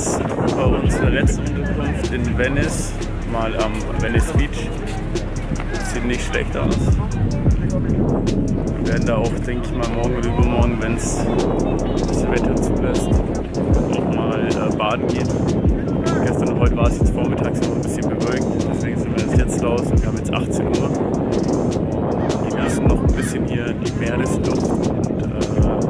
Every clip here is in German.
jetzt bei unserer letzten Unterkunft in Venice, mal am Venice Beach. Sieht nicht schlecht aus. Wir werden da auch, denke ich mal, morgen oder übermorgen, wenn es das Wetter zulässt, auch mal äh, baden gehen. Gestern und heute war es jetzt vormittags noch ein bisschen bewölkt, deswegen sind wir jetzt raus und wir haben jetzt 18 Uhr. Und genießen noch ein bisschen hier die Meeresluft und äh,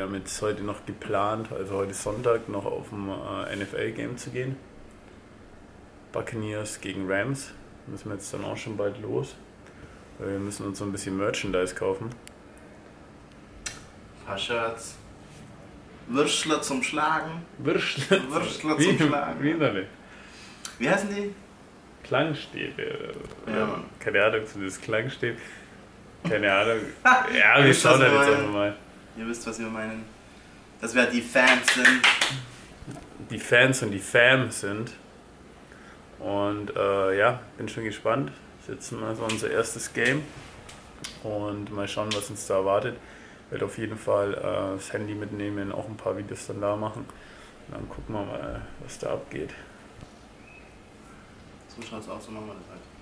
wir haben jetzt heute noch geplant, also heute Sonntag, noch auf ein äh, NFL-Game zu gehen. Buccaneers gegen Rams. Müssen wir jetzt dann auch schon bald los. Weil wir müssen uns so ein bisschen Merchandise kaufen. Ein paar Shirts. Würstler zum Schlagen. Würstle. Würstler Wie, zum Schlagen. wie eine Wie heißen die? Klangstäbe. Ja, Mann. keine Ahnung, so das Klangstäbe. Keine Ahnung. Ja, wir schauen halt wir jetzt einfach mal. Ihr wisst, was wir meinen. Dass wir die Fans sind. Die Fans und die Fam sind. Und äh, ja, bin schon gespannt. Das ist jetzt mal so unser erstes Game. Und mal schauen, was uns da erwartet. Werde auf jeden Fall äh, das Handy mitnehmen, auch ein paar Videos dann da machen. Und dann gucken wir mal, was da abgeht. So schaut's aus, so machen wir das halt.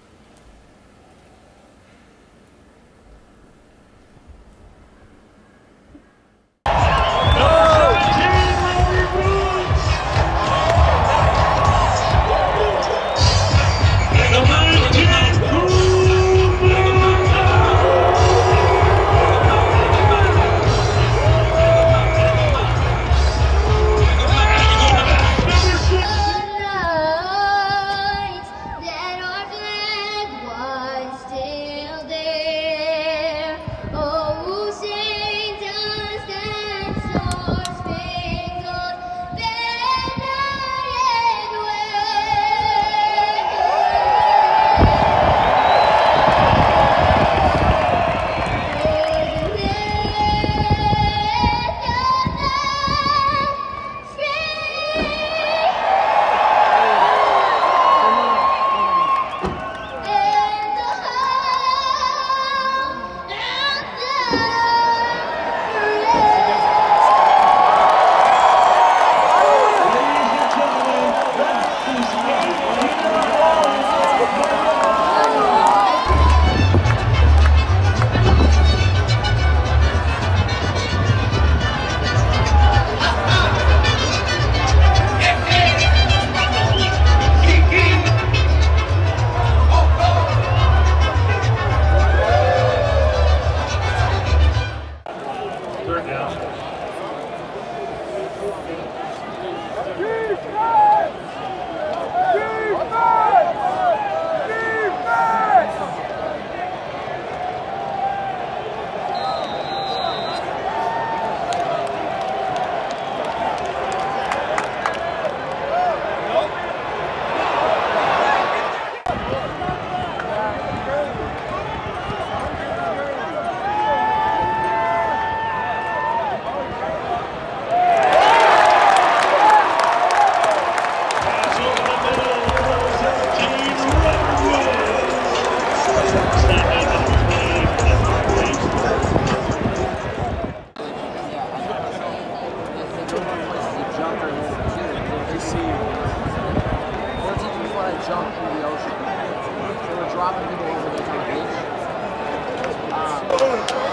아,